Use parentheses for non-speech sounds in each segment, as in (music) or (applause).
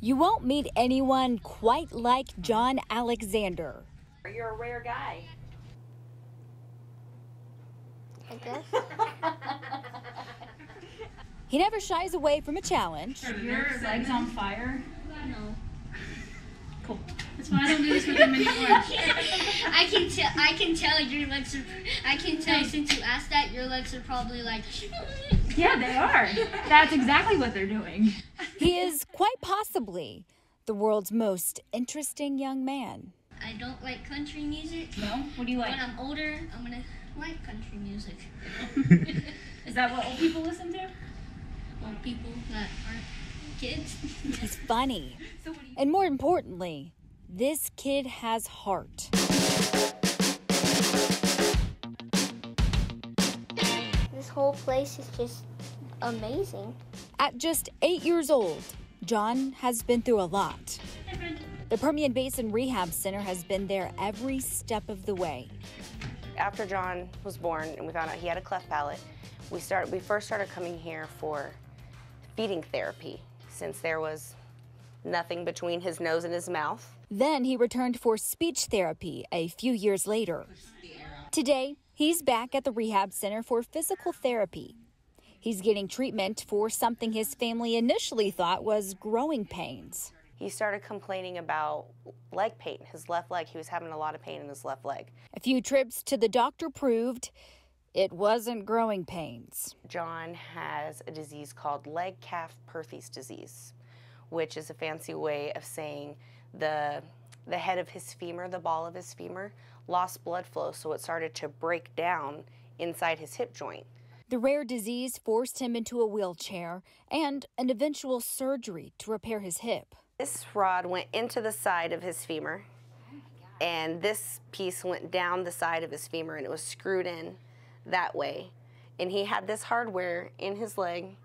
You won't meet anyone quite like John Alexander. You're a rare guy. I guess. (laughs) He never shies away from a challenge. Your legs on fire? No. Cool. That's why I don't do this with him anymore. (laughs) I can tell. I can tell your legs are. I can tell since you asked that your legs are probably like. Yeah, they are. That's exactly what they're doing. He is quite possibly the world's most interesting young man. I don't like country music. No? What do you like? When I'm older, I'm gonna like country music. (laughs) Is that what old people listen to? Old people that aren't kids. He's funny. (laughs) And more importantly, this kid has heart. This whole place is just amazing. At just eight years old, John has been through a lot. The Permian Basin Rehab Center has been there every step of the way. After John was born and we found out he had a cleft palate, we started. We first started coming here for feeding therapy since there was nothing between his nose and his mouth. Then he returned for speech therapy a few years later. Today, he's back at the rehab center for physical therapy. He's getting treatment for something his family initially thought was growing pains. He started complaining about leg pain, his left leg. He was having a lot of pain in his left leg. A few trips to the doctor proved it wasn't growing pains. John has a disease called leg calf Perthes disease, which is a fancy way of saying the the head of his femur, the ball of his femur, lost blood flow, so it started to break down inside his hip joint. The rare disease forced him into a wheelchair and an eventual surgery to repair his hip. This rod went into the side of his femur, and this piece went down the side of his femur, and it was screwed in that way. And he had this hardware in his leg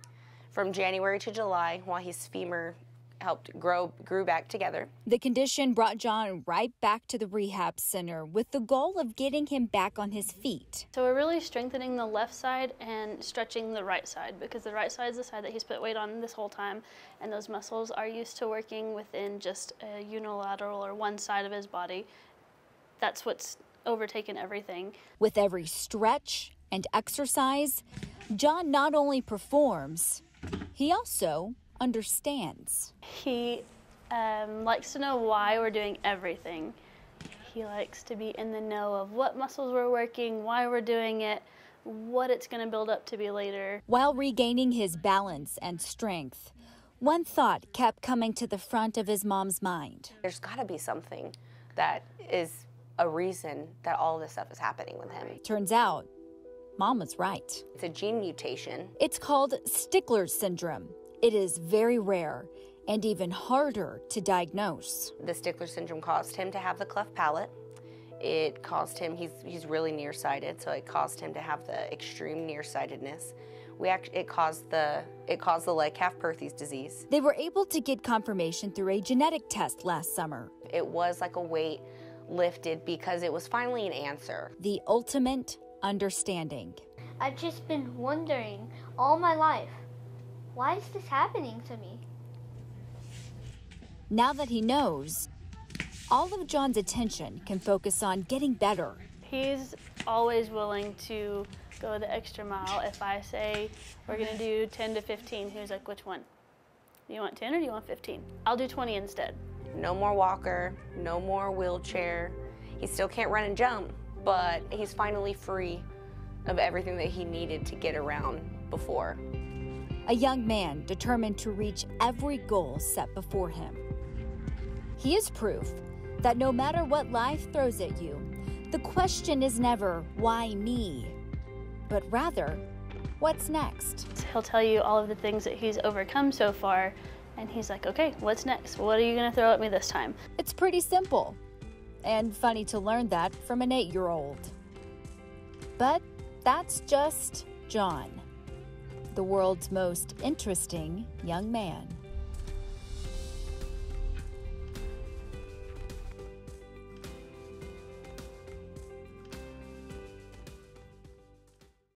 from January to July while his femur helped grow grew back together. The condition brought John right back to the rehab center with the goal of getting him back on his feet. So we're really strengthening the left side and stretching the right side because the right side is the side that he's put weight on this whole time, and those muscles are used to working within just a unilateral or one side of his body. That's what's overtaken everything. With every stretch and exercise, John not only performs, he also understands. He um, likes to know why we're doing everything. He likes to be in the know of what muscles we're working, why we're doing it, what it's going to build up to be later. While regaining his balance and strength, one thought kept coming to the front of his mom's mind. There's got to be something that is a reason that all this stuff is happening with him. Turns out, mom was right. It's a gene mutation. It's called Stickler's syndrome. It is very rare and even harder to diagnose. The Stickler syndrome caused him to have the cleft palate. It caused him, he's, he's really nearsighted, so it caused him to have the extreme nearsightedness. We act, it caused the it caused the Legg-Calvé-Perthes disease. They were able to get confirmation through a genetic test last summer. It was like a weight lifted because it was finally an answer. The ultimate understanding. I've just been wondering all my life why is this happening to me? Now that he knows, all of John's attention can focus on getting better. He's always willing to go the extra mile. If I say we're going to do 10 to 15, he's like, which one? Do you want 10 or do you want 15? I'll do 20 instead. No more walker, no more wheelchair. He still can't run and jump, but he's finally free of everything that he needed to get around before. A young man determined to reach every goal set before him. He is proof that no matter what life throws at you, the question is never, why me? But rather, what's next? He'll tell you all of the things that he's overcome so far, and he's like, okay, what's next? What are you going to throw at me this time? It's pretty simple, and funny to learn that from an eight year old. But that's just John, the world's most interesting young man.